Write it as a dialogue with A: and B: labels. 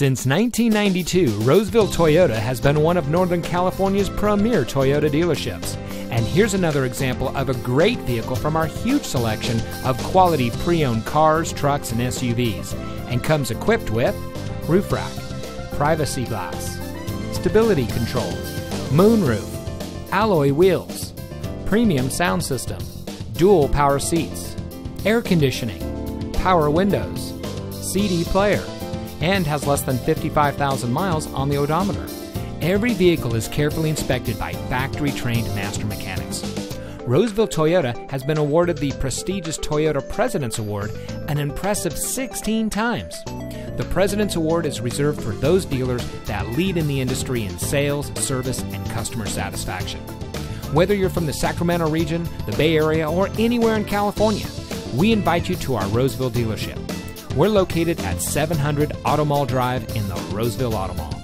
A: Since 1992, Roseville Toyota has been one of Northern California's premier Toyota dealerships. And here's another example of a great vehicle from our huge selection of quality pre owned cars, trucks, and SUVs. And comes equipped with roof rack, privacy glass, stability control, moonroof, alloy wheels, premium sound system, dual power seats, air conditioning, power windows, CD player and has less than 55,000 miles on the odometer. Every vehicle is carefully inspected by factory trained master mechanics. Roseville Toyota has been awarded the prestigious Toyota President's Award an impressive 16 times. The President's Award is reserved for those dealers that lead in the industry in sales, service, and customer satisfaction. Whether you're from the Sacramento region, the Bay Area, or anywhere in California, we invite you to our Roseville dealership. We're located at 700 Auto Mall Drive in the Roseville Auto Mall.